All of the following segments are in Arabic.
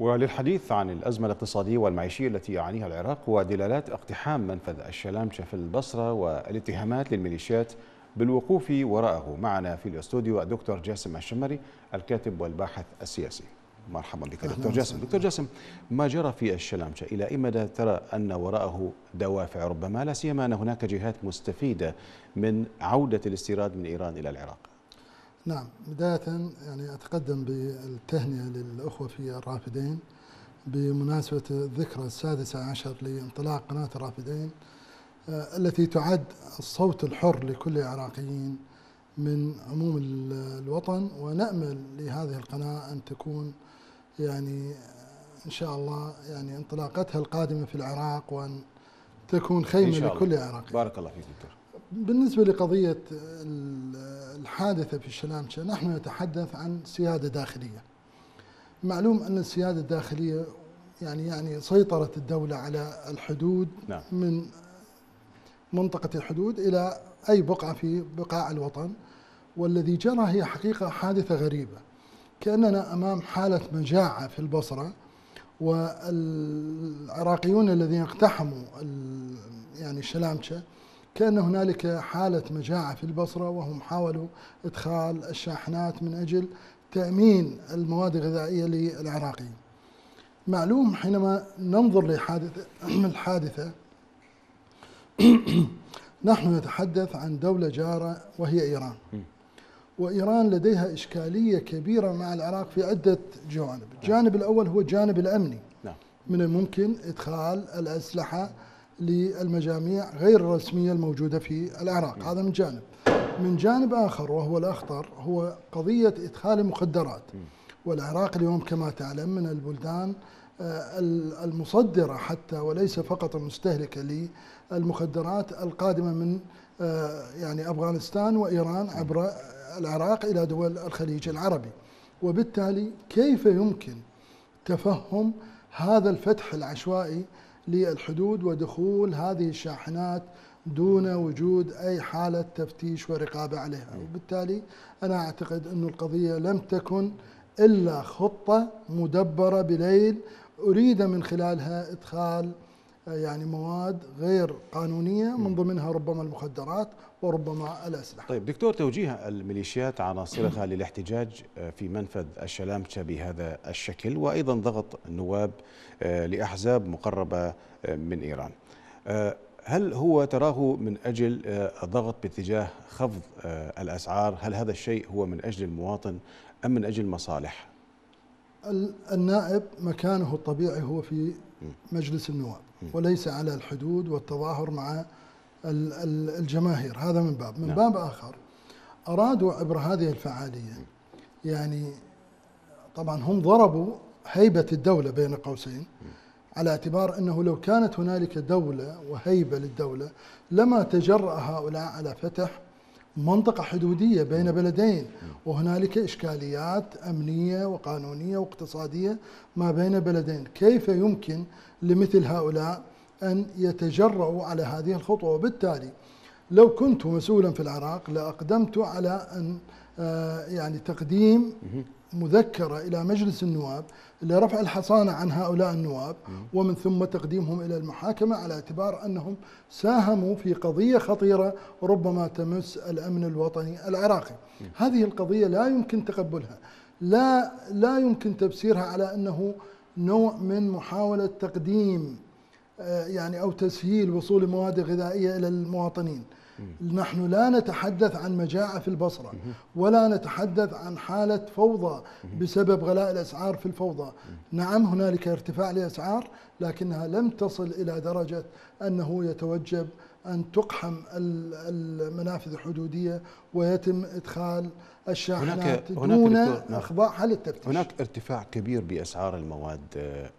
وللحديث عن الأزمة الاقتصادية والمعيشية التي يعانيها العراق ودلالات اقتحام منفذ الشلامشة في البصرة والاتهامات للميليشيات بالوقوف وراءه. معنا في الاستوديو الدكتور جاسم الشمري الكاتب والباحث السياسي. مرحبا بك دكتور جاسم. دكتور جاسم ما جرى في الشلامشة؟ إلى أي مدى ترى أن وراءه دوافع؟ ربما لا سيما أن هناك جهات مستفيدة من عودة الاستيراد من إيران إلى العراق. نعم بداية يعني أتقدم بالتهنئة للأخوة في الرافدين بمناسبة الذكرى السادسة عشر لانطلاق قناة الرافدين آه، التي تعد الصوت الحر لكل العراقيين من عموم الوطن. ونأمل لهذه القناة أن تكون يعني إن شاء الله يعني انطلاقتها القادمة في العراق وأن تكون خيمة لكل عراقي بارك الله فيك دكتور. بالنسبة لقضية الحادثة في الشلامشة نحن نتحدث عن سيادة داخلية معلوم أن السيادة الداخلية يعني يعني سيطرة الدولة على الحدود نعم. من منطقة الحدود إلى أي بقعة في بقاع الوطن والذي جرى هي حقيقة حادثة غريبة كأننا أمام حالة مجاعة في البصرة والعراقيون الذين اقتحموا يعني الشلامشة كأن هنالك حالة مجاعة في البصرة وهم حاولوا إدخال الشاحنات من أجل تأمين المواد الغذائية للعراقيين. معلوم حينما ننظر لحادثة الحادثة نحن نتحدث عن دولة جارة وهي إيران. وإيران لديها إشكالية كبيرة مع العراق في عدة جوانب. الجانب الأول هو الجانب الأمني. نعم. من الممكن إدخال الأسلحة للمجاميع غير الرسمية الموجودة في العراق. هذا من جانب. من جانب آخر وهو الأخطر هو قضية إدخال المخدرات والعراق اليوم كما تعلم من البلدان آه، المصدرة حتى وليس فقط المستهلكة للمخدرات القادمة من آه، يعني أفغانستان وإيران عبر العراق إلى دول الخليج العربي. وبالتالي كيف يمكن تفهم هذا الفتح العشوائي للحدود ودخول هذه الشاحنات دون وجود أي حالة تفتيش ورقابة عليها. وبالتالي أنا أعتقد أن القضية لم تكن إلا خطة مدبرة بليل أريد من خلالها إدخال يعني مواد غير قانونية من ضمنها ربما المخدرات وربما الأسلحة. طيب دكتور توجيه الميليشيات عناصرها للاحتجاج في منفذ الشلامشة بهذا الشكل وأيضا ضغط النواب آه، لأحزاب مقربة آه، من إيران. آه، هل هو تراه من أجل ضغط باتجاه خفض الأسعار؟ هل هذا الشيء هو من أجل المواطن أم من أجل مصالح النائب مكانه الطبيعي هو في مجلس النواب وليس على الحدود والتظاهر مع الجماهير. هذا من باب. من نعم. باب آخر أرادوا عبر هذه الفعالية يعني طبعا هم ضربوا هيبة الدولة بين قوسين على اعتبار أنه لو كانت هنالك دولة وهيبة للدولة لما تجرأ هؤلاء على فتح منطقة حدودية بين بلدين وهنالك إشكاليات أمنية وقانونية واقتصادية ما بين بلدين. كيف يمكن لمثل هؤلاء أن يتجرؤوا على هذه الخطوة؟ وبالتالي لو كنت مسؤولا في العراق لأقدمت على أن آه، يعني تقديم مذكرة إلى مجلس النواب لرفع الحصانة عن هؤلاء النواب ومن ثم تقديمهم إلى المحاكمة على اعتبار أنهم ساهموا في قضية خطيرة ربما تمس الأمن الوطني العراقي. هذه القضية لا يمكن تقبلها. لا لا يمكن تفسيرها على أنه نوع من محاولة تقديم آه، يعني أو تسهيل وصول المواد الغذائية إلى المواطنين. نحن لا نتحدث عن مجاعة في البصرة ولا نتحدث عن حالة فوضى بسبب غلاء الأسعار في الفوضى. نعم هنالك ارتفاع للأسعار لكنها لم تصل إلى درجة أنه يتوجب أن تقحم المنافذ الحدودية ويتم إدخال الشاحنات هناك دون نعم. إخضاعها للتفتيش هناك ارتفاع كبير بأسعار المواد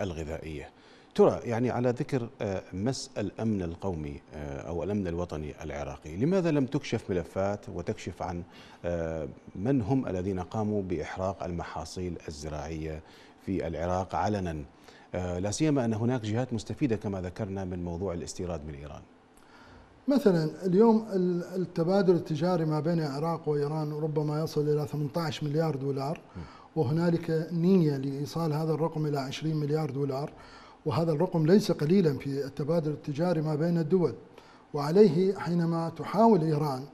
الغذائية. ترى يعني على ذكر آه، مس الأمن القومي آه، أو الأمن الوطني العراقي، لماذا لم تكشف ملفات وتكشف عن آه، من هم الذين قاموا بإحراق المحاصيل الزراعية في العراق علنا؟ لا سيما أن هناك جهات مستفيدة كما ذكرنا من موضوع الاستيراد من إيران. مثلا اليوم التبادل التجاري ما بين العراق وإيران ربما يصل إلى 18 مليار دولار وهنالك نية لإيصال هذا الرقم إلى 20 مليار دولار وهذا الرقم ليس قليلا في التبادل التجاري ما بين الدول وعليه حينما تحاول إيران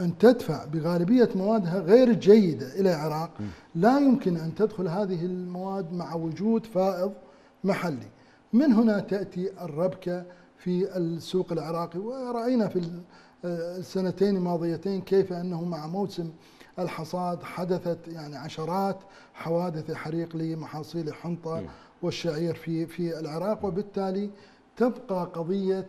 أن تدفع بغالبية موادها غير الجيدة إلى العراق لا يمكن أن تدخل هذه المواد مع وجود فائض محلي. من هنا تأتي الربكة في السوق العراقي؟ ورأينا في السنتين الماضيتين كيف أنه مع موسم الحصاد حدثت يعني عشرات حوادث حريق لمحاصيل الحنطة والشعير في في العراق وبالتالي تبقى قضية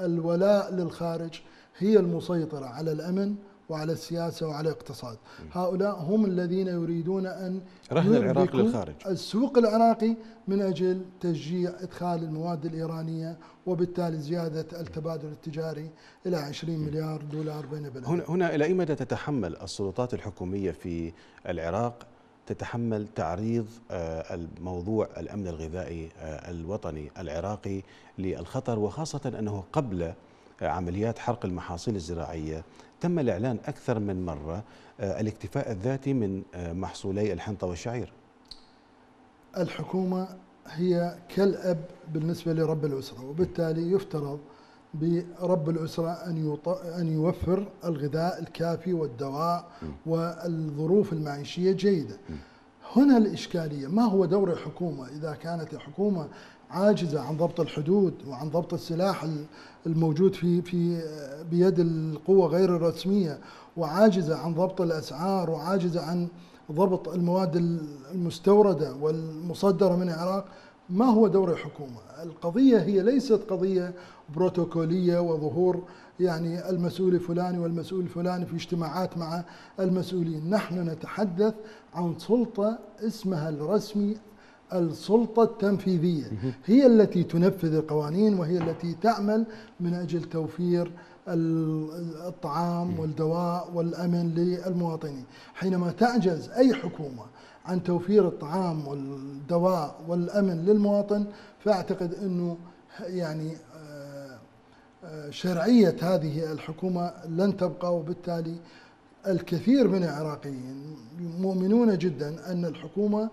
الولاء للخارج هي المسيطرة على الأمن وعلى السياسة وعلى الاقتصاد. هؤلاء هم الذين يريدون أن رهن العراق للخارج. السوق العراقي من أجل تشجيع إدخال المواد الإيرانية وبالتالي زيادة التبادل التجاري إلى 20 مليار دولار بين بلدين هنا, هنا إلى أي مدى تتحمل السلطات الحكومية في العراق تتحمل تعريض آه، الموضوع الأمن الغذائي آه، الوطني العراقي للخطر وخاصة أنه قبل عمليات حرق المحاصيل الزراعية تم الإعلان أكثر من مرة آه، الاكتفاء الذاتي من محصولي الحنطة والشعير. الحكومة هي كالأب بالنسبة لرب الأسرة وبالتالي يفترض برب الأسرة أن, أن يوفر الغذاء الكافي والدواء والظروف المعيشية جيدة. هنا الإشكالية ما هو دور الحكومة؟ إذا كانت الحكومة عاجزة عن ضبط الحدود وعن ضبط السلاح الموجود في في بيد القوى غير الرسمية وعاجزة عن ضبط الأسعار وعاجزة عن ضبط المواد المستوردة والمصدرة من العراق ما هو دور الحكومة؟ القضية هي ليست قضية بروتوكولية وظهور يعني المسؤول الفلاني والمسؤول الفلاني في اجتماعات مع المسؤولين، نحن نتحدث عن سلطة اسمها الرسمي السلطة التنفيذية. هي التي تنفذ القوانين وهي التي تعمل من أجل توفير الطعام والدواء والأمن للمواطنين. حينما تعجز أي حكومة عن توفير الطعام والدواء والأمن للمواطن فأعتقد أنه يعني آه، آه، شرعية هذه الحكومة لن تبقى وبالتالي الكثير من العراقيين مؤمنون جدا أن الحكومة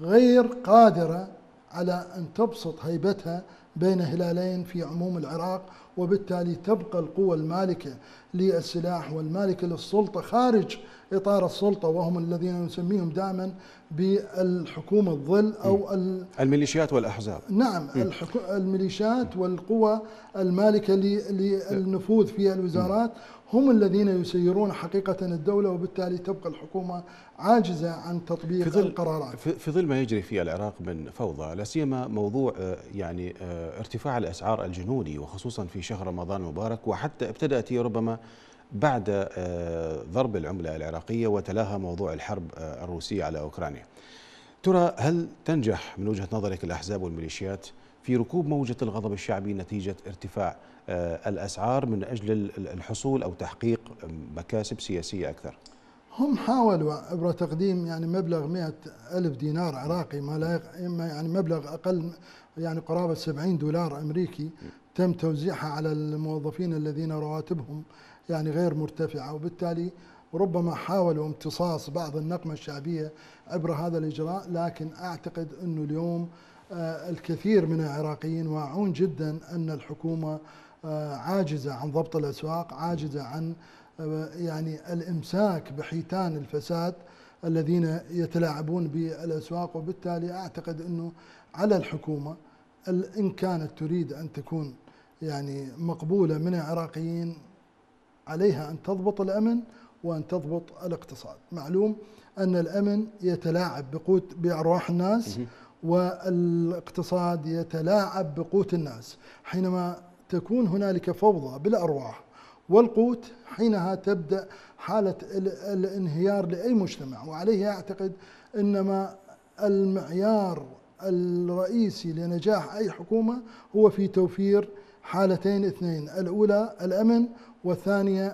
غير قادرة على أن تبسط هيبتها بين هلالين في عموم العراق وبالتالي تبقى القوى المالكة للسلاح والمالكة للسلطة خارج إطار السلطة وهم الذين نسميهم دائما بالحكومة الظل أو الميليشيات والأحزاب. نعم الميليشيات والقوى المالكة للنفوذ في الوزارات هم الذين يسيرون حقيقة الدولة وبالتالي تبقى الحكومة عاجزة عن تطبيق في ظل القرارات. في ظل ما يجري في العراق من فوضى لا سيما موضوع آه، يعني آه، ارتفاع الأسعار الجنوني وخصوصا في شهر رمضان المبارك وحتى ابتدأت هي ربما بعد آه، ضرب العملة العراقية وتلاها موضوع الحرب الروسية على أوكرانيا. ترى هل تنجح من وجهة نظرك الأحزاب والميليشيات في ركوب موجة الغضب الشعبي نتيجة ارتفاع آه، الأسعار من أجل الحصول أو تحقيق مكاسب سياسية أكثر؟ هم حاولوا عبر تقديم يعني مبلغ مئة ألف دينار عراقي ما لا يعني مبلغ أقل يعني قرابة 70 دولار أمريكي تم توزيعها على الموظفين الذين رواتبهم يعني غير مرتفعة وبالتالي ربما حاولوا امتصاص بعض النقمة الشعبية عبر هذا الإجراء لكن أعتقد أنه اليوم آه، الكثير من العراقيين واعون جدا أن الحكومة آه، عاجزة عن ضبط الأسواق عاجزة عن آه، يعني الإمساك بحيتان الفساد الذين يتلاعبون بالأسواق وبالتالي أعتقد أنه على الحكومة إن كانت تريد أن تكون يعني مقبولة من العراقيين عليها أن تضبط الأمن وأن تضبط الاقتصاد. معلوم أن الأمن يتلاعب بقوت بأرواح الناس والاقتصاد يتلاعب بقوت الناس. حينما تكون هنالك فوضى بالأرواح والقوت حينها تبدأ حالة الانهيار لأي مجتمع. وعليه أعتقد إنما المعيار الرئيسي لنجاح أي حكومة هو في توفير حالتين اثنين الأولى الأمن والثانية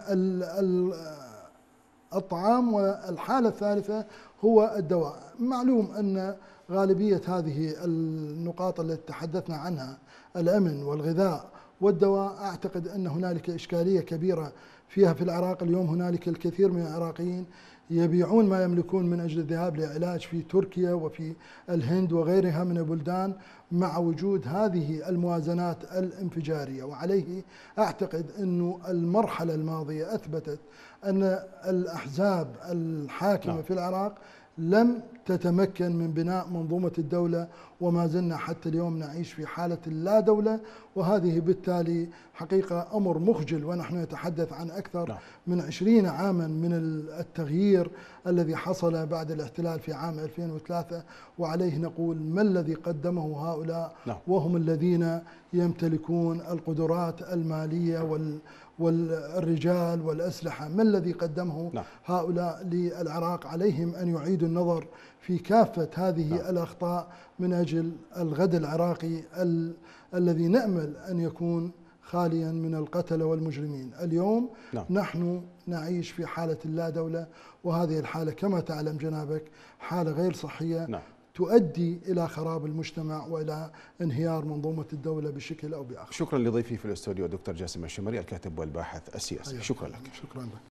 الطعام والحالة الثالثة هو الدواء. معلوم أن غالبية هذه النقاط التي تحدثنا عنها الأمن والغذاء والدواء أعتقد أن هنالك إشكالية كبيرة فيها في العراق. اليوم هنالك الكثير من العراقيين يبيعون ما يملكون من أجل الذهاب لعلاج في تركيا وفي الهند وغيرها من البلدان مع وجود هذه الموازنات الانفجارية وعليه أعتقد انه المرحلة الماضية أثبتت أن الأحزاب الحاكمة نعم. في العراق لم تتمكن من بناء منظومة الدولة وما زلنا حتى اليوم نعيش في حالة اللا دولة وهذه بالتالي حقيقة أمر مخجل ونحن نتحدث عن أكثر نعم. من عشرين عاما من التغيير الذي حصل بعد الاحتلال في عام 2003 وعليه نقول ما الذي قدمه هؤلاء نعم. وهم الذين يمتلكون القدرات المالية وال والرجال والأسلحة ما الذي قدمه نعم. هؤلاء للعراق عليهم أن يعيدوا النظر في كافة هذه نعم. الأخطاء من أجل الغد العراقي ال الذي نأمل أن يكون خاليا من القتلة والمجرمين اليوم نعم. نحن نعيش في حالة اللا دولة وهذه الحالة كما تعلم جنابك حالة غير صحية نعم تؤدي إلى خراب المجتمع وإلى انهيار منظومة الدولة بشكل أو بآخر. شكرا لضيفي في الاستوديو دكتور جاسم الشمري الكاتب والباحث السياسي. شكرا لك. شكرا لك.